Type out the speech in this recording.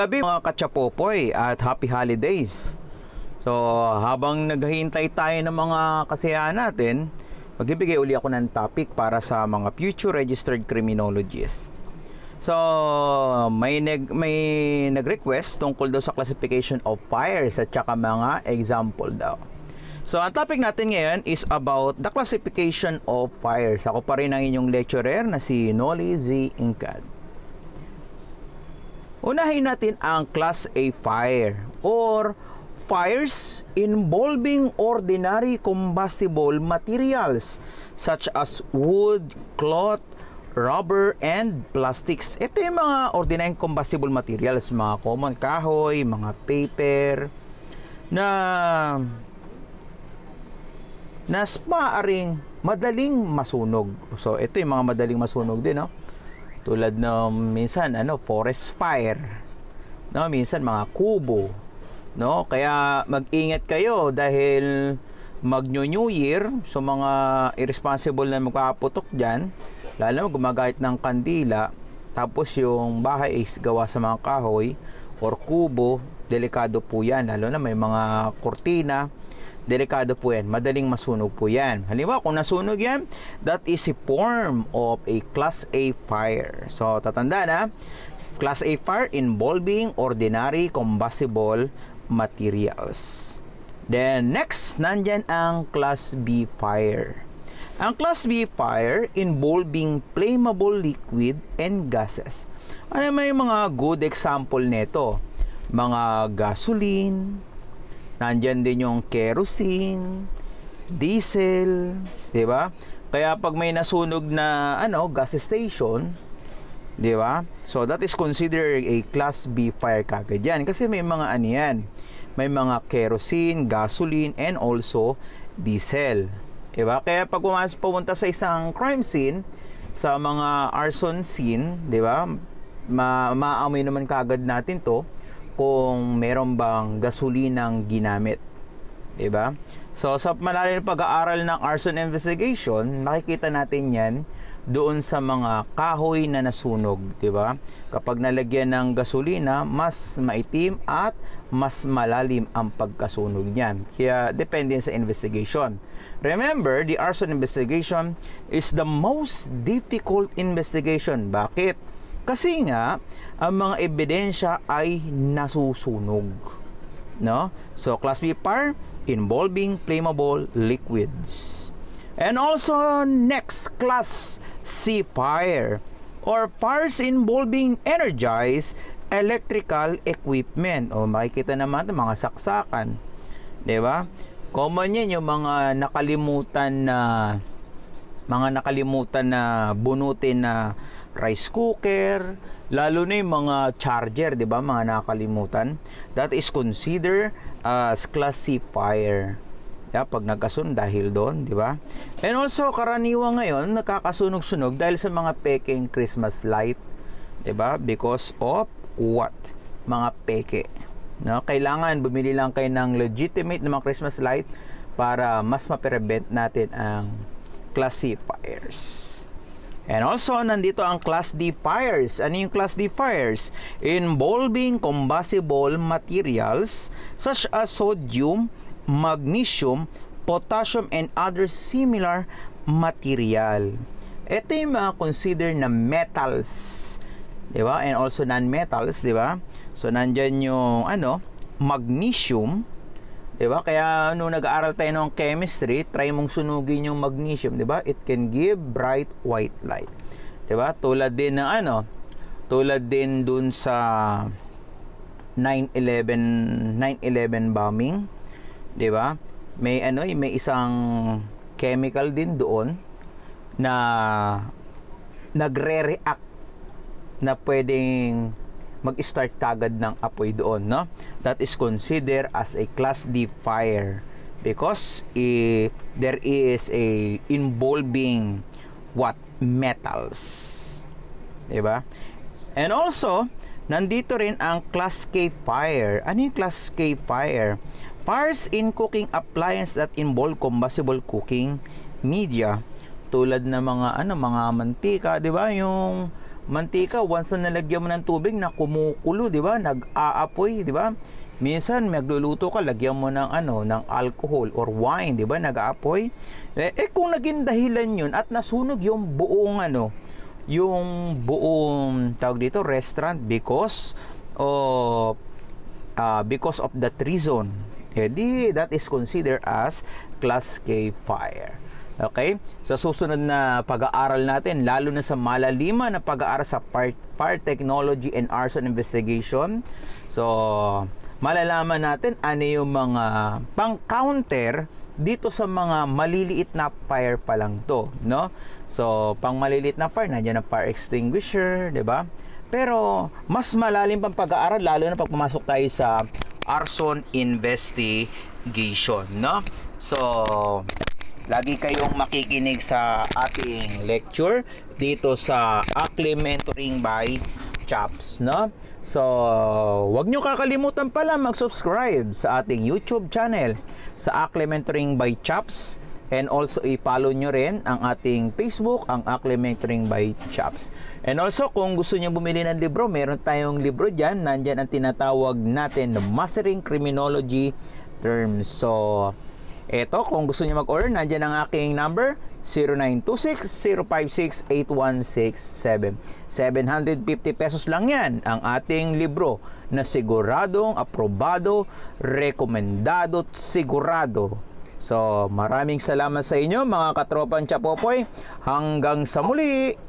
Gabi mga katsapopoy at happy holidays. So habang naghihintay tayo ng mga kasiyahan natin, magbibigay uli ako ng topic para sa mga future registered criminologists. So may nag may nag-request tungkol daw sa classification of fires at saka mga example daw. So ang topic natin ngayon is about the classification of fires. Ako pa rin ang inyong lecturer na si Noli Z. Incad. Unahin natin ang Class A fire or fires involving ordinary combustible materials such as wood, cloth, rubber, and plastics. Ito yung mga ordinary combustible materials, mga common kahoy, mga paper, na na maaring madaling masunog. So, ito yung mga madaling masunog din, no? Tulad ng minsan ano forest fire no? Minsan mga kubo no? Kaya mag-ingat kayo dahil mag New Year so mga irresponsible na magpaputok diyan lalo gumagamit ng kandila tapos yung bahay is gawa sa mga kahoy or kubo delikado po yan. Lalo na may mga kurtina delikado po yan. Madaling masunog po yan. Halimbawa, kung nasunog yan, that is a form of a Class A fire. So, tatanda na, Class A fire involving ordinary combustible materials. Then, next, nandyan ang Class B fire. Ang Class B fire involving flammable liquid and gases. Ano may mga good example nito? Mga gasoline, Nandyan din yung kerosene, diesel, 'di ba? Kaya pag may nasunog na ano, gas station, 'di ba? So that is considered a class B fire kagad yan kasi may mga ano yan. May mga kerosene, gasoline and also diesel. 'Di ba? Kaya pag pumasok pumunta sa isang crime scene, sa mga arson scene, 'di ba? Ma maamoy naman kagad natin 'to kung meron bang gasolinang ginamit. 'Di ba? So sa malalim pag-aaral ng arson investigation, makikita natin 'yan doon sa mga kahoy na nasunog, 'di ba? Kapag nalagyan ng gasolina, mas maitim at mas malalim ang pagkasunog niyan. Kaya depende sa investigation. Remember, the arson investigation is the most difficult investigation. Bakit? Kasi nga, ang mga ebidensya ay nasusunog. No? So, Class B fire involving flammable liquids. And also, next, Class C fire or fires involving energized electrical equipment. O makikita naman ito, mga saksakan. 'Di ba? Common 'yan yung mga nakalimutan na mga nakalimutan na bunutin na rice cooker, lalo na yung mga charger, 'di ba? Mga nakalimutan. That is considered as classifier. Yeah, pag nagkasun dahil doon, 'di ba? And also karaniwan ngayon nakakasunog-sunog dahil sa mga peking Christmas light, 'di ba? Because of what? Mga peke. No, kailangan bumili lang kayo ng legitimate na mga Christmas light para mas ma-prevent natin ang classifiers. And also, nandito ang Class D fires. Ano yung Class D fires? Involving combustible materials such as sodium, magnesium, potassium, and other similar material. Ito yung mga consider na metals. Di ba? And also non-metals, di ba? So, nandyan yung ano, magnesium, 'Di ba? Kaya nung nag-aaral tayo ng chemistry, try mong sunugin yung magnesium, 'di ba? It can give bright white light. 'Di ba? Tulad din ng ano, tulad din dun sa 9/11 9/11 bombing, 'di ba? May ano, may isang chemical din doon na nagre-react na pwedeng mag-start kagad ng apoy doon, no? That is considered as a class D fire because eh, there is a involving what metals. 'Di ba? And also, nandito rin ang class K fire. Ano yung class K fire? Fires in cooking appliance that involve combustible cooking media tulad ng mga ano mga mantika, 'di ba? Yung mantika once na nalagyan mo ng tubig na kumukulo, 'di ba? Nag-aapoy, 'di ba? Minsan magluluto ka, lagyan mo ng ano, ng alcohol or wine, 'di ba? Nag-aapoy. Eh, eh kung naging dahilan 'yun at nasunog yung buong ano, yung buong tawag dito restaurant because of uh, because of that reason, edi that is considered as class K fire. Okay? Sa susunod na pag-aaral natin, lalo na sa malalima na pag-aaral sa fire, fire technology and arson investigation. So, malalaman natin ano yung mga pang-counter dito sa mga maliliit na fire pa lang to, no? So, pang maliliit na fire, nandiyan ang fire extinguisher, 'di ba? Pero mas malalim pang pag-aaral lalo na pag pumasok tayo sa arson investigation, no? So, lagi kayong makikinig sa ating lecture dito sa Akli Mentoring by Chaps, no? So, wag nyo kakalimutan pala mag-subscribe sa ating YouTube channel sa Akli Mentoring by Chaps and also i-follow nyo rin ang ating Facebook, ang Akli Mentoring by Chaps. And also, kung gusto nyo bumili ng libro, meron tayong libro dyan. Nandyan ang tinatawag natin na Mastering Criminology Terms. So, eto, kung gusto niyo mag-order, nandiyan ang aking number, 0926-056-8167. 750 pesos lang yan ang ating libro na siguradong, aprobado, rekomendado, sigurado. So, maraming salamat sa inyo mga katropang Chapopoy. Hanggang sa muli!